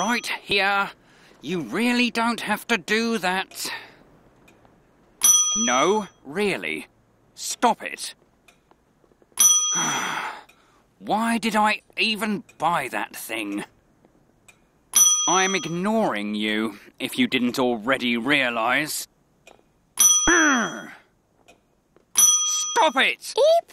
right here. You really don't have to do that. No, really. Stop it. Why did I even buy that thing? I'm ignoring you, if you didn't already realize. Stop it! Eep!